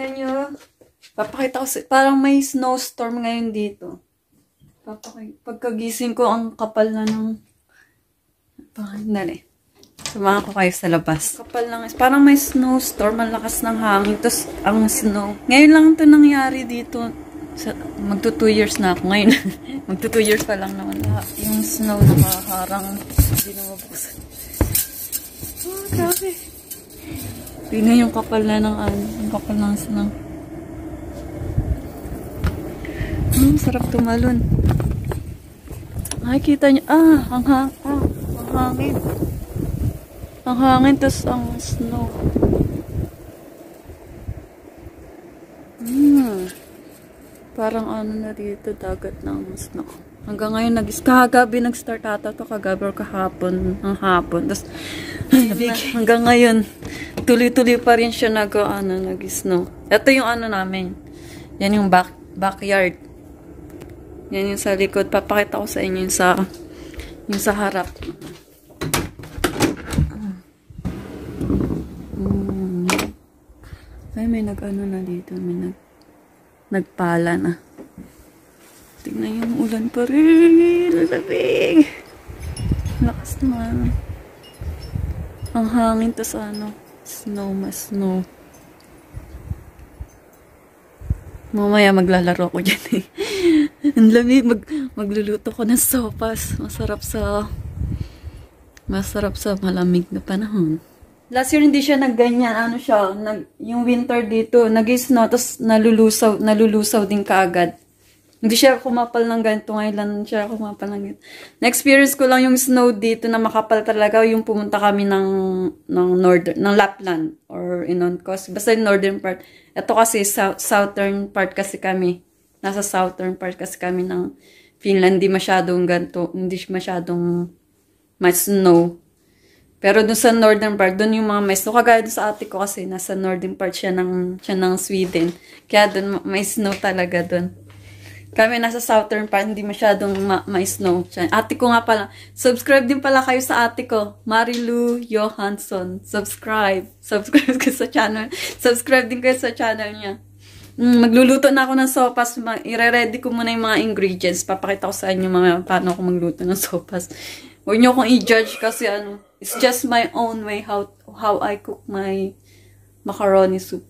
Tignan nyo. Papakita ko sa... Parang may snowstorm ngayon dito. Papakita. Pagkagising ko, ang kapal na ng... Dali. Samahan ko kayo sa labas. Kapal lang. Parang may snowstorm. Ang lakas ng hangin. Tapos, ang snow. Ngayon lang ito nangyari dito. Sa, magto 2 years na ako ngayon. magto 2 years pa lang naman lahat. Yung snow nakaharang. Hindi na mabuksan. Oh, grabe. Tingnan yung kapal na ng ano. Yung kapal ng snow. Hmm, sarap tumalon. Nakikita niyo. Ah, ang, ha ah, ang hangin. Ang hangin, tas ang snow. Hmm. Parang ano na dito, dagat ng snow. Hanggang ngayon, nag kagabi nag-start ata to kagabi or kahapon, ang hapon. Tapos, hanggang ngayon, tuloy-tuloy pa rin siya nag, ano, nag-snow. Ito yung ano namin. Yan yung back, backyard. Yan yung sa likod. Papakita ko sa inyo yung sa, yung sa harap. Mm. Ay, may nag-ano na dito. May nag, nagpala na. Tingnan yung ulan pa rin. Lamig. Lakas naman. Ang hangin to sa ano. Snow, mas snow. Mamaya maglalaro ko dyan eh. Ang lamig. Mag, magluluto ko ng sopas. Masarap sa masarap sa malamig na panahon. Last year hindi siya nagganyan. Ano siya, nag, yung winter dito, nag-snow, tapos nalulusaw, nalulusaw din kaagad. Hindi siya kumapal ng ganito. Ngayon lang siya kumapal ng ganito. Na-experience ko lang yung snow dito na makapal talaga yung pumunta kami ng, ng northern, ng Lapland or Inoncos. Basta yung northern part. Ito kasi south, southern part kasi kami. Nasa southern part kasi kami ng Finland. Hindi masyadong ganito. Hindi masyadong may snow. Pero dun sa northern part, dun yung mga may snow. Kagaya dun sa ate ko kasi nasa northern part siya ng, siya ng Sweden. Kaya dun may snow talaga dun. Kami nasa southern part, hindi masyadong ma may snow. Ate ko nga pala. Subscribe din pala kayo sa ate ko. Marilu Johansson. Subscribe. Subscribe kayo sa channel. Subscribe din kayo sa channel niya. Mm, magluluto na ako ng sopas. Ire-ready ko muna yung mga ingredients. Papakita ko sa inyo mga paano ako magluto ng sopas. Huwag niyo akong i-judge kasi ano, it's just my own way how how I cook my macaroni soup.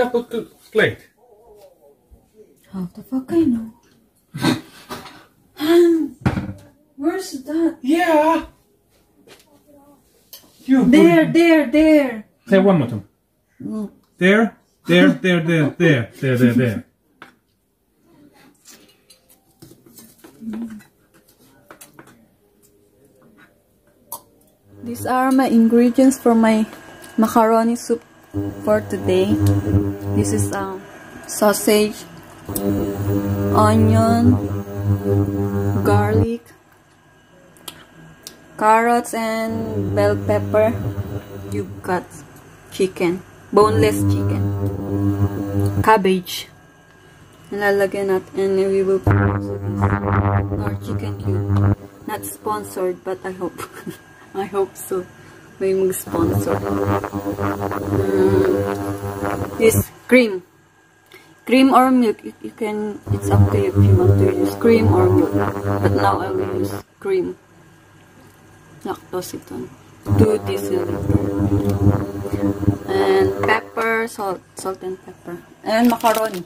Where did I put the plate? How the fuck I know? Where's that? Yeah. You put- There, there, there. Say one more time. Mm. There, there, there, there, there, there, there, there. These are my ingredients for my macaroni soup for today. This is um, sausage, onion, garlic, carrots, and bell pepper. You've got chicken, boneless chicken, cabbage. Nilalagyan natin and we will this our chicken cube. Not sponsored, but I hope. I hope so. May mag-sponsor. Uh, this cream. Cream or milk. You, you can, it's up to you if you want to use cream or milk. But now I will use cream. Lactose ito. Two deciliter. And pepper, salt, salt and pepper. And macaroni.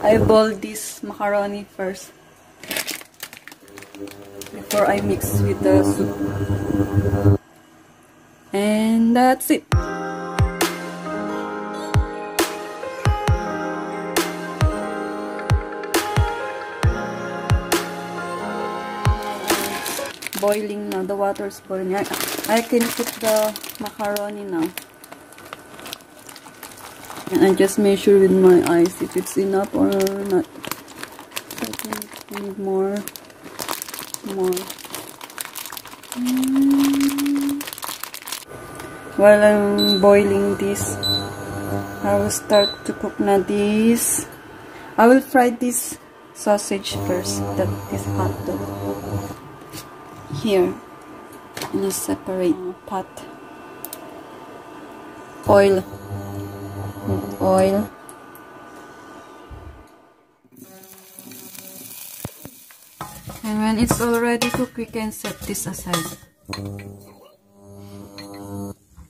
I boil this macaroni first. Before I mix with the soup. And that's it. Boiling now. The water is boiling. I, I can put the macaroni now. And I just measure with my eyes if it's enough or not. I think need more. More. While I'm boiling this, I will start to cook na this. I will fry this sausage first. That is hot dog. Here, in a separate pot. Oil. Oil. And when it's already cooked, we can set this aside.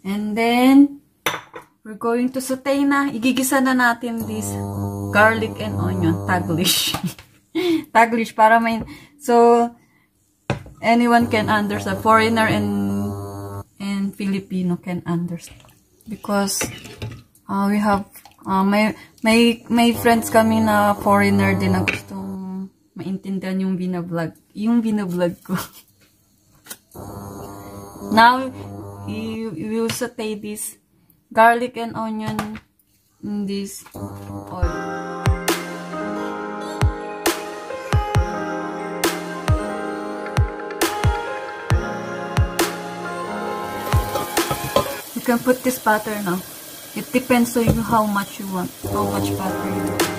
And then, we're going to saute na. Igigisa na natin this garlic and onion. Taglish. Taglish para may... So, anyone can understand. Foreigner and and Filipino can understand. Because uh, we have... Uh, may, may, may friends kami na foreigner din na gustong maintindihan yung binablog. Yung binablog ko. Now, you, you will saute this garlic and onion in this oil. You can put this butter now. It depends on you how much you want, how much butter you want.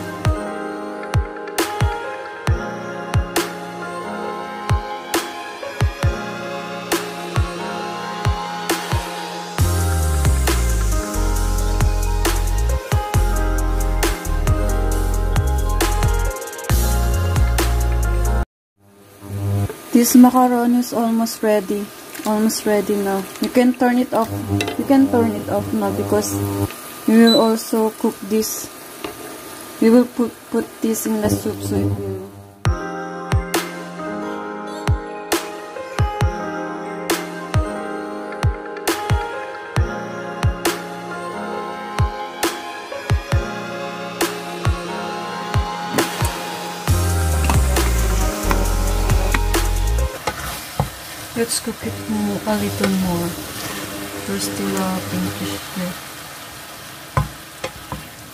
This macaroni is almost ready. Almost ready now. You can turn it off. You can turn it off now because we will also cook this. We will put put this in the soup so it will. Let's cook it more, a little more. There's still a pinkish here.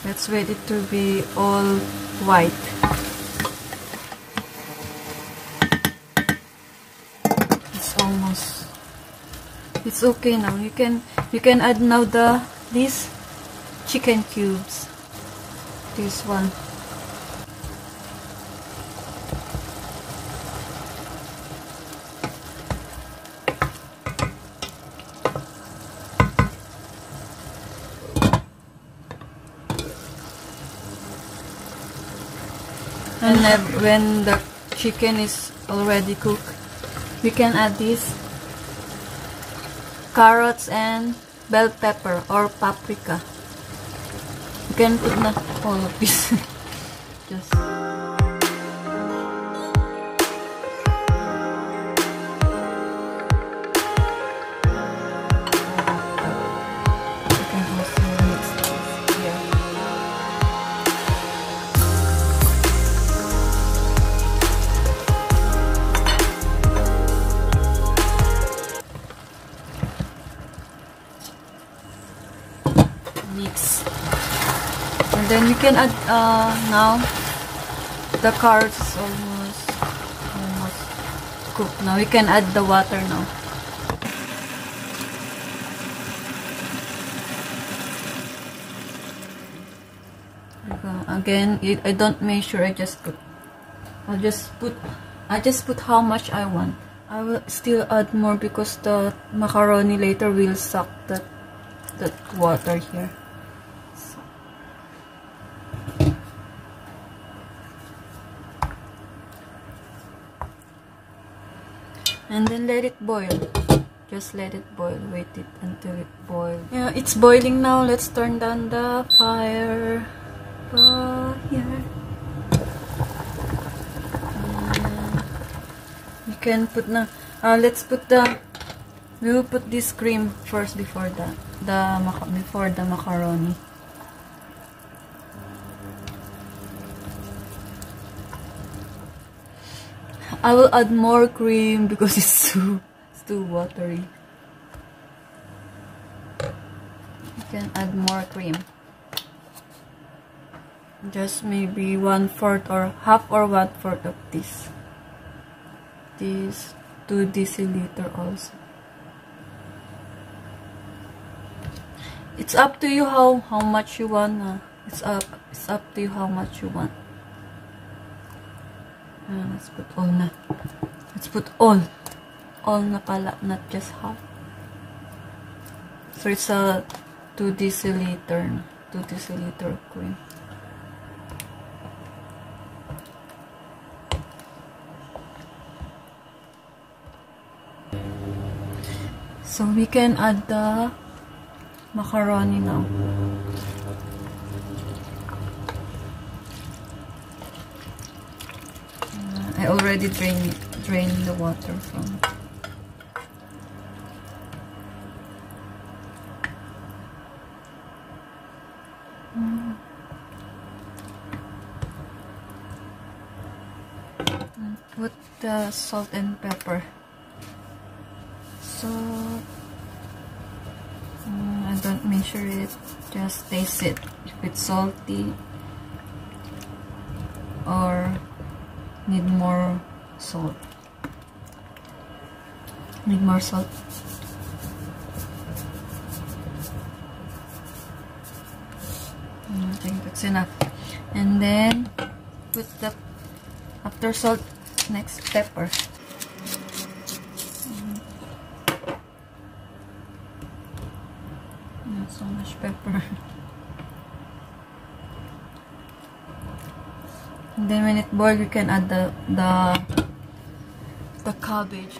Let's wait it to be all white. It's almost. It's okay now. You can you can add now the these chicken cubes. This one. Then when the chicken is already cooked, we can add this carrots and bell pepper or paprika. You can put na all of this. can add uh, now the carrots almost almost cooked. Now we can add the water now. Again I don't measure I just put I'll just put I just put how much I want. I will still add more because the macaroni later will suck that that water here. And then let it boil. Just let it boil. Wait it until it boils. Yeah, it's boiling now. Let's turn down the fire. Fire. And you can put na. Uh, let's put the. We put this cream first before the the before the macaroni. I will add more cream because it's too it's too watery. You can add more cream. Just maybe one fourth or half or one fourth of this. This two deciliter also. It's up to you how how much you want. Uh, it's up it's up to you how much you want. Ah, let's put all na. Let's put all. All na pala, not just half. So it's a 2 deciliter. na. 2 deciliter cream. So we can add the macaroni now. Already drained drained the water from. Mm. Put the salt and pepper. Salt. Mm, I don't measure it. Just taste it. If it's salty or need more salt. Need more salt. Mm, I think that's enough. And then put the after salt next pepper. Then when it boils, you can add the the the cabbage.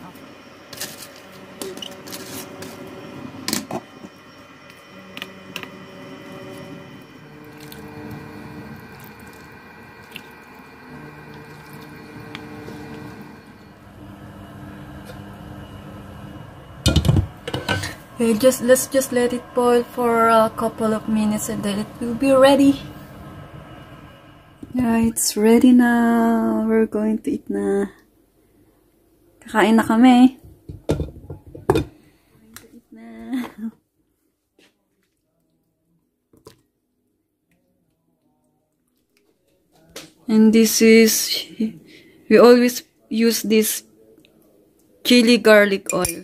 Okay, just let's just let it boil for a couple of minutes and then it will be ready. Yeah, it's ready now. We're going to eat na. Kakain na kami. And this is, we always use this chili garlic oil.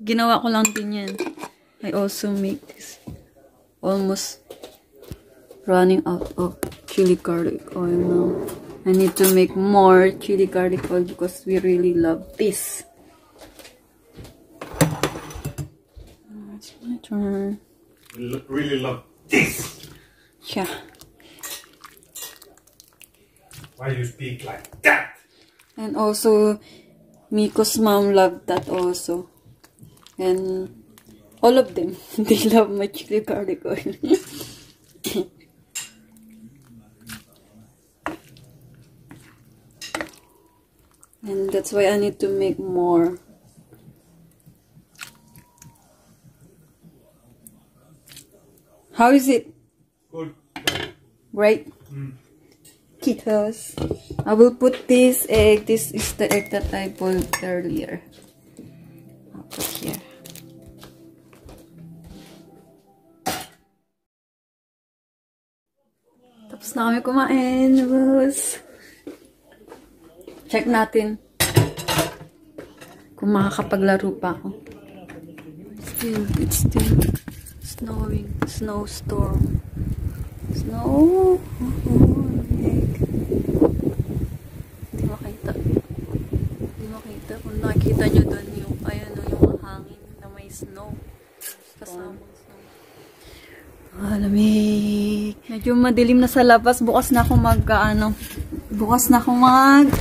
Ginawa ko lang din yan. I also make this almost running out of chili garlic oil now. I need to make more chili garlic oil because we really love this. It's my turn. L- really love this. Yeah. Why you speak like that? And also, Miko's mom loved that also. And all of them, they love my chili garlic oil. and that's why I need to make more. How is it? Good. Right? Kitos. I will put this egg. This is the egg that I boiled earlier. I'll put here. Tapos na kami kumain. Boss. Check natin kung makakapaglaro pa ako. Still, it's still snowing. Snowstorm. Snow. Oh, heck. Hindi makita. Hindi makita. Kung nakikita nyo doon yung, ayan o, yung hangin na may snow. Kasamang snow. Ah, lamig. Medyo madilim na sa labas. Bukas na ako mag, ah, ano, bukas na ako mag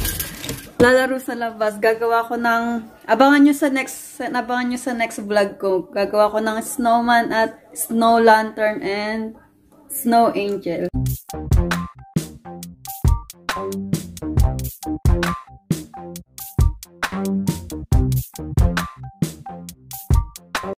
lalaro sa labas. Gagawa ko ng, abangan nyo sa next, abangan nyo sa next vlog ko. Gagawa ko ng snowman at snow lantern and snow angel.